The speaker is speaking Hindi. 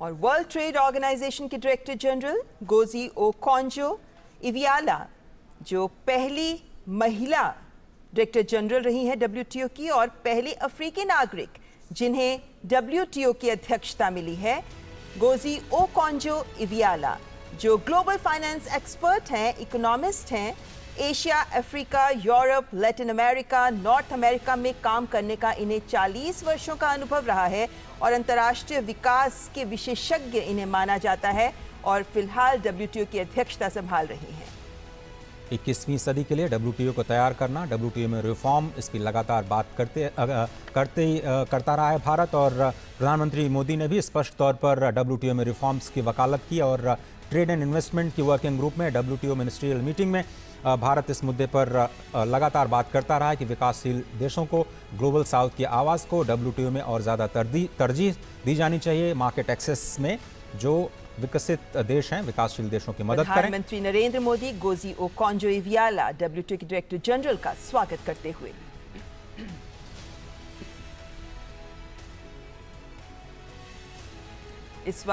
और वर्ल्ड ट्रेड ऑर्गेनाइजेशन के director general Ngozi Okonjo Iweala जो पहली महिला डायरेक्टर जनरल रही हैं डब्ल्यूटीओ की और पहली अफ्रीकी नागरिक, जिन्हें डब्ल्यूटीओ की अध्यक्षता मिली है गोजी ओ कॉन्जो इवियाला जो ग्लोबल फाइनेंस एक्सपर्ट हैं इकोनॉमिस्ट हैं Asia, Africa, Europe, Latin America, North America में काम करने का इन्हें 40 वर्षों का अनुभव रहा है और अंतर्राष्ट्रीय विकास के विशेषज्ञ इन्हें माना जाता है और फ़िलहाल डब्ल्यूटीओ की अध्यक्षता संभाल रही हैं। इक्कीसवीं सदी के लिए डब्ल्यूटीओ को तैयार करना डब्ल्यूटीओ में रिफॉर्म इसकी लगातार बात करते करते ही करता रहा है भारत और प्रधानमंत्री मोदी ने भी स्पष्ट तौर पर डब्ल्यूटीओ में रिफॉर्म्स की वकालत की और ट्रेड एंड इन्वेस्टमेंट की वर्किंग ग्रुप में डब्ल्यूटीओ मिनिस्ट्रियल मीटिंग में भारत इस मुद्दे पर लगातार बात करता रहा है कि विकासशील देशों को ग्लोबल साउथ की आवाज़ को डब्ल्यूटीओ में और ज़्यादा तरजीह दी जानी चाहिए। मार्केट एक्सेस में जो विकसित देश हैं, विकासशील देशों की मदद करें। प्रधानमंत्री Narendra Modi, Ngozi Okonjo Iweala WTO के डायरेक्टर जनरल का स्वागत करते हुए। इस वक्त